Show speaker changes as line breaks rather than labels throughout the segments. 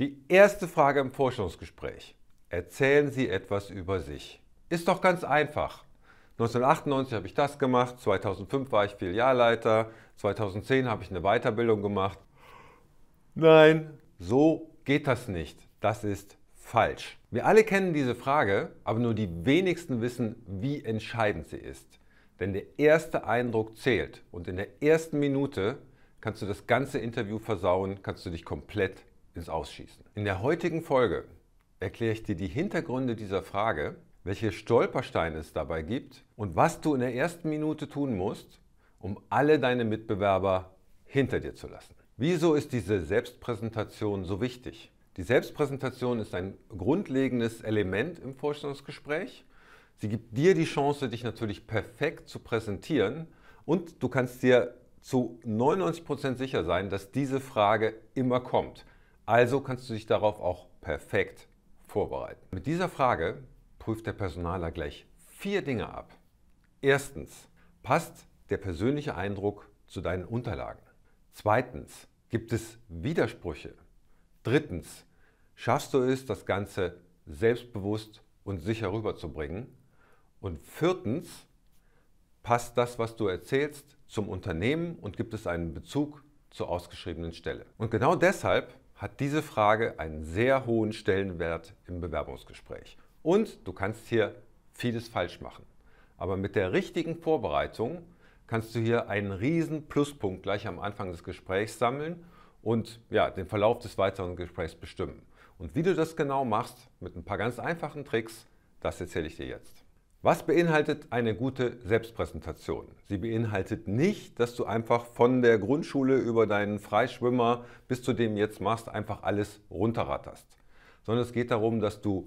Die erste Frage im Vorstellungsgespräch. Erzählen Sie etwas über sich. Ist doch ganz einfach. 1998 habe ich das gemacht, 2005 war ich Filialleiter, 2010 habe ich eine Weiterbildung gemacht. Nein, so geht das nicht. Das ist falsch. Wir alle kennen diese Frage, aber nur die wenigsten wissen, wie entscheidend sie ist. Denn der erste Eindruck zählt und in der ersten Minute kannst du das ganze Interview versauen, kannst du dich komplett ins Ausschießen. In der heutigen Folge erkläre ich dir die Hintergründe dieser Frage, welche Stolpersteine es dabei gibt und was du in der ersten Minute tun musst, um alle deine Mitbewerber hinter dir zu lassen. Wieso ist diese Selbstpräsentation so wichtig? Die Selbstpräsentation ist ein grundlegendes Element im Vorstellungsgespräch. Sie gibt dir die Chance, dich natürlich perfekt zu präsentieren und du kannst dir zu 99% sicher sein, dass diese Frage immer kommt. Also kannst du dich darauf auch perfekt vorbereiten. Mit dieser Frage prüft der Personaler gleich vier Dinge ab. Erstens, passt der persönliche Eindruck zu deinen Unterlagen? Zweitens, gibt es Widersprüche? Drittens, schaffst du es, das Ganze selbstbewusst und sicher rüberzubringen? Und viertens, passt das, was du erzählst, zum Unternehmen und gibt es einen Bezug zur ausgeschriebenen Stelle? Und genau deshalb hat diese Frage einen sehr hohen Stellenwert im Bewerbungsgespräch. Und du kannst hier vieles falsch machen. Aber mit der richtigen Vorbereitung kannst du hier einen riesen Pluspunkt gleich am Anfang des Gesprächs sammeln und ja, den Verlauf des weiteren Gesprächs bestimmen. Und wie du das genau machst, mit ein paar ganz einfachen Tricks, das erzähle ich dir jetzt. Was beinhaltet eine gute Selbstpräsentation? Sie beinhaltet nicht, dass du einfach von der Grundschule über deinen Freischwimmer bis zu dem jetzt machst, einfach alles runterratterst. Sondern es geht darum, dass du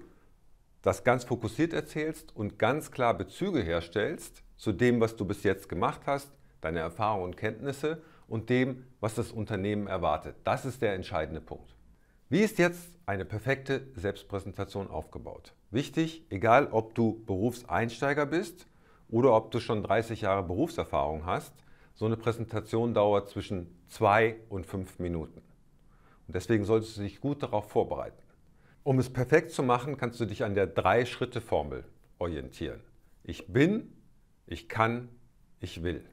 das ganz fokussiert erzählst und ganz klar Bezüge herstellst zu dem, was du bis jetzt gemacht hast, deine Erfahrungen und Kenntnisse und dem, was das Unternehmen erwartet. Das ist der entscheidende Punkt. Wie ist jetzt eine perfekte Selbstpräsentation aufgebaut? Wichtig, egal ob du Berufseinsteiger bist oder ob du schon 30 Jahre Berufserfahrung hast, so eine Präsentation dauert zwischen zwei und fünf Minuten. Und deswegen solltest du dich gut darauf vorbereiten. Um es perfekt zu machen, kannst du dich an der Drei-Schritte-Formel orientieren. Ich bin, ich kann, ich will.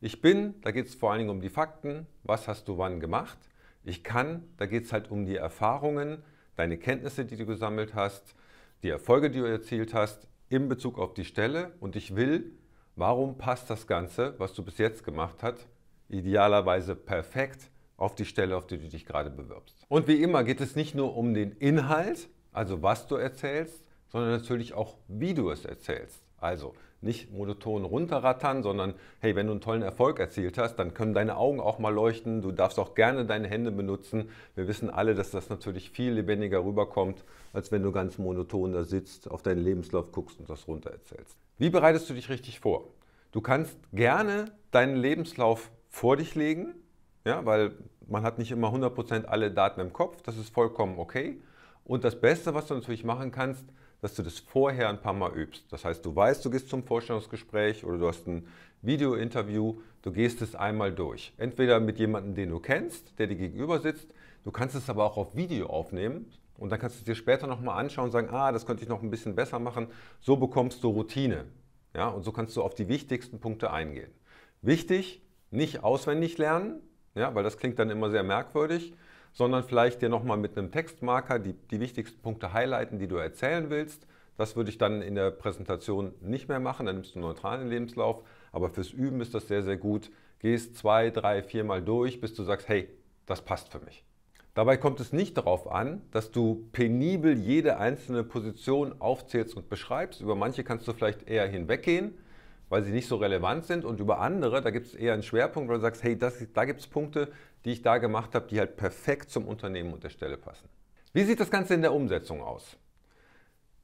Ich bin, da geht es vor allen Dingen um die Fakten, was hast du wann gemacht. Ich kann, da geht es halt um die Erfahrungen, deine Kenntnisse, die du gesammelt hast, die Erfolge, die du erzielt hast in Bezug auf die Stelle. Und ich will, warum passt das Ganze, was du bis jetzt gemacht hast, idealerweise perfekt auf die Stelle, auf die du dich gerade bewirbst. Und wie immer geht es nicht nur um den Inhalt, also was du erzählst, sondern natürlich auch, wie du es erzählst. Also nicht monoton runterrattern, sondern hey, wenn du einen tollen Erfolg erzielt hast, dann können deine Augen auch mal leuchten. Du darfst auch gerne deine Hände benutzen. Wir wissen alle, dass das natürlich viel lebendiger rüberkommt, als wenn du ganz monoton da sitzt, auf deinen Lebenslauf guckst und das runter erzählst. Wie bereitest du dich richtig vor? Du kannst gerne deinen Lebenslauf vor dich legen, ja, weil man hat nicht immer 100% alle Daten im Kopf. Das ist vollkommen okay. Und das Beste, was du natürlich machen kannst, dass du das vorher ein paar Mal übst. Das heißt, du weißt, du gehst zum Vorstellungsgespräch oder du hast ein Video-Interview, du gehst es einmal durch. Entweder mit jemandem, den du kennst, der dir gegenüber sitzt, du kannst es aber auch auf Video aufnehmen und dann kannst du es dir später nochmal anschauen und sagen, ah, das könnte ich noch ein bisschen besser machen. So bekommst du Routine. Ja, und so kannst du auf die wichtigsten Punkte eingehen. Wichtig, nicht auswendig lernen, ja, weil das klingt dann immer sehr merkwürdig, sondern vielleicht dir nochmal mit einem Textmarker die, die wichtigsten Punkte highlighten, die du erzählen willst. Das würde ich dann in der Präsentation nicht mehr machen, dann nimmst du einen neutralen Lebenslauf. Aber fürs Üben ist das sehr, sehr gut. Gehst zwei, drei, viermal durch, bis du sagst, hey, das passt für mich. Dabei kommt es nicht darauf an, dass du penibel jede einzelne Position aufzählst und beschreibst. Über manche kannst du vielleicht eher hinweggehen, weil sie nicht so relevant sind. Und über andere, da gibt es eher einen Schwerpunkt, weil du sagst, hey, das, da gibt es Punkte, die ich da gemacht habe, die halt perfekt zum Unternehmen und der Stelle passen. Wie sieht das Ganze in der Umsetzung aus?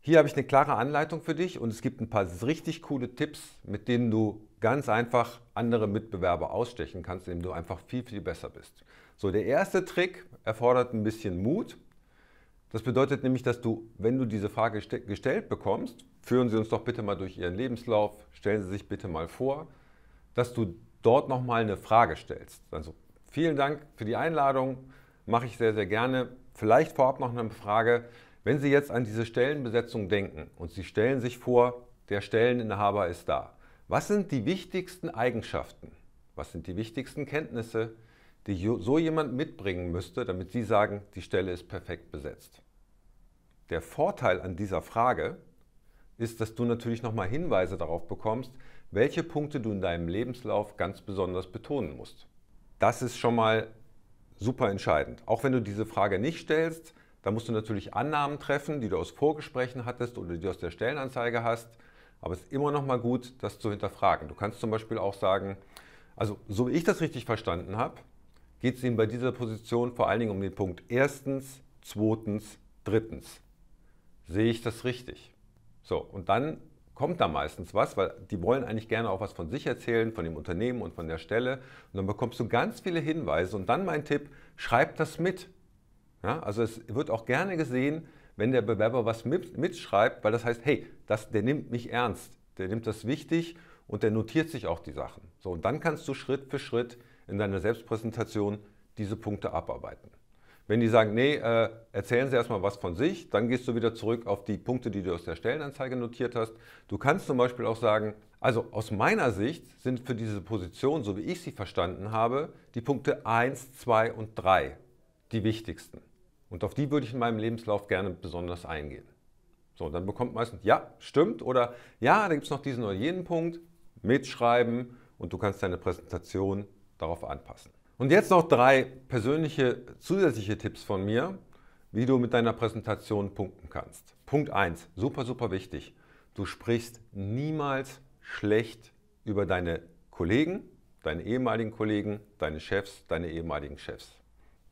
Hier habe ich eine klare Anleitung für dich und es gibt ein paar richtig coole Tipps, mit denen du ganz einfach andere Mitbewerber ausstechen kannst, indem du einfach viel, viel besser bist. So, der erste Trick erfordert ein bisschen Mut. Das bedeutet nämlich, dass du, wenn du diese Frage gestellt bekommst, führen Sie uns doch bitte mal durch Ihren Lebenslauf, stellen Sie sich bitte mal vor, dass du dort nochmal eine Frage stellst. Also Vielen Dank für die Einladung, mache ich sehr, sehr gerne. vielleicht vorab noch eine Frage. Wenn Sie jetzt an diese Stellenbesetzung denken und Sie stellen sich vor, der Stelleninhaber ist da. Was sind die wichtigsten Eigenschaften? Was sind die wichtigsten Kenntnisse, die so jemand mitbringen müsste, damit Sie sagen, die Stelle ist perfekt besetzt? Der Vorteil an dieser Frage ist, dass du natürlich nochmal Hinweise darauf bekommst, welche Punkte du in deinem Lebenslauf ganz besonders betonen musst. Das ist schon mal super entscheidend. Auch wenn du diese Frage nicht stellst, dann musst du natürlich Annahmen treffen, die du aus Vorgesprächen hattest oder die du aus der Stellenanzeige hast. Aber es ist immer noch mal gut, das zu hinterfragen. Du kannst zum Beispiel auch sagen, also so wie ich das richtig verstanden habe, geht es Ihnen bei dieser Position vor allen Dingen um den Punkt erstens, zweitens, drittens. Sehe ich das richtig? So, und dann kommt da meistens was, weil die wollen eigentlich gerne auch was von sich erzählen, von dem Unternehmen und von der Stelle. Und dann bekommst du ganz viele Hinweise. Und dann mein Tipp, schreib das mit. Ja, also es wird auch gerne gesehen, wenn der Bewerber was mit, mitschreibt, weil das heißt, hey, das, der nimmt mich ernst, der nimmt das wichtig und der notiert sich auch die Sachen. So, und dann kannst du Schritt für Schritt in deiner Selbstpräsentation diese Punkte abarbeiten. Wenn die sagen, nee, äh, erzählen Sie erstmal was von sich, dann gehst du wieder zurück auf die Punkte, die du aus der Stellenanzeige notiert hast. Du kannst zum Beispiel auch sagen, also aus meiner Sicht sind für diese Position, so wie ich sie verstanden habe, die Punkte 1, 2 und 3 die wichtigsten. Und auf die würde ich in meinem Lebenslauf gerne besonders eingehen. So, dann bekommt meistens, ja, stimmt oder ja, da gibt es noch diesen oder jenen Punkt, mitschreiben und du kannst deine Präsentation darauf anpassen. Und jetzt noch drei persönliche zusätzliche Tipps von mir, wie du mit deiner Präsentation punkten kannst. Punkt 1, super, super wichtig. Du sprichst niemals schlecht über deine Kollegen, deine ehemaligen Kollegen, deine Chefs, deine ehemaligen Chefs.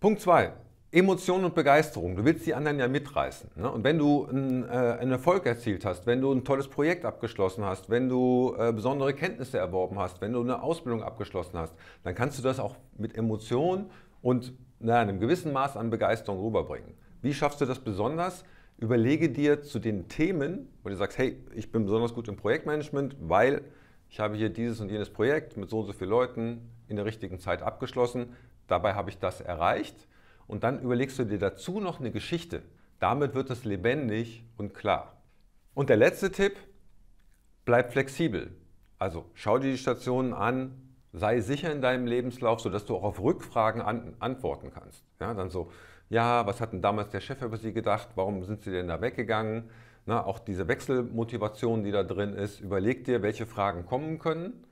Punkt 2, Emotion und Begeisterung. Du willst die anderen ja mitreißen. Ne? Und wenn du einen, äh, einen, Erfolg erzielt hast, wenn du ein tolles Projekt abgeschlossen hast, wenn du äh, besondere Kenntnisse erworben hast, wenn du eine Ausbildung abgeschlossen hast, dann kannst du das auch mit Emotion und na, einem gewissen Maß an Begeisterung rüberbringen. Wie schaffst du das besonders? Überlege dir zu den Themen, wo du sagst, hey, ich bin besonders gut im Projektmanagement, weil ich habe hier dieses und jenes Projekt mit so und so vielen Leuten in der richtigen Zeit abgeschlossen. Dabei habe ich das erreicht und dann überlegst du dir dazu noch eine Geschichte. Damit wird es lebendig und klar. Und der letzte Tipp, bleib flexibel. Also schau dir die Stationen an, sei sicher in deinem Lebenslauf, sodass du auch auf Rückfragen an, antworten kannst. Ja, dann so, ja, was hat denn damals der Chef über Sie gedacht? Warum sind Sie denn da weggegangen? Na, auch diese Wechselmotivation, die da drin ist, überleg dir, welche Fragen kommen können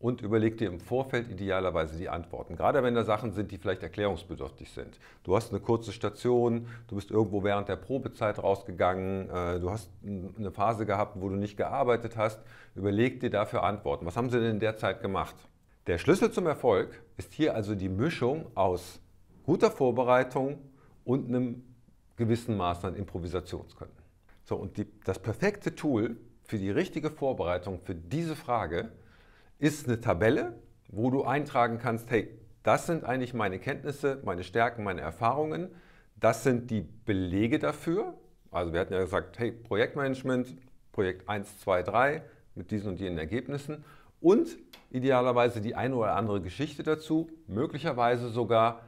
und überleg dir im Vorfeld idealerweise die Antworten. Gerade wenn da Sachen sind, die vielleicht erklärungsbedürftig sind. Du hast eine kurze Station, du bist irgendwo während der Probezeit rausgegangen, äh, du hast eine Phase gehabt, wo du nicht gearbeitet hast. Überleg dir dafür Antworten. Was haben sie denn in der Zeit gemacht? Der Schlüssel zum Erfolg ist hier also die Mischung aus guter Vorbereitung und einem gewissen Maß an Improvisationskönnen. So, und die, das perfekte Tool für die richtige Vorbereitung für diese Frage ist eine Tabelle, wo du eintragen kannst, hey, das sind eigentlich meine Kenntnisse, meine Stärken, meine Erfahrungen. Das sind die Belege dafür. Also wir hatten ja gesagt, hey, Projektmanagement, Projekt 1, 2, 3 mit diesen und jenen Ergebnissen und idealerweise die eine oder andere Geschichte dazu, möglicherweise sogar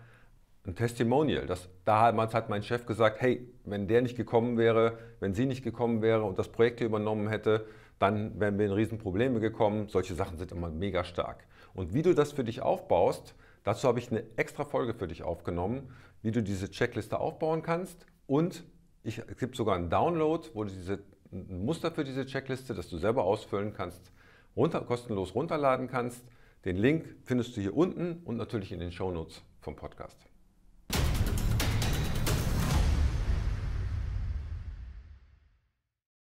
ein Testimonial. Das, damals hat mein Chef gesagt, hey, wenn der nicht gekommen wäre, wenn sie nicht gekommen wäre und das Projekt hier übernommen hätte, dann wären wir in Riesenprobleme gekommen. Solche Sachen sind immer mega stark. Und wie du das für dich aufbaust, dazu habe ich eine extra Folge für dich aufgenommen, wie du diese Checkliste aufbauen kannst. Und ich, es gibt sogar einen Download, wo du diese, ein Muster für diese Checkliste, das du selber ausfüllen kannst, runter, kostenlos runterladen kannst. Den Link findest du hier unten und natürlich in den Shownotes vom Podcast.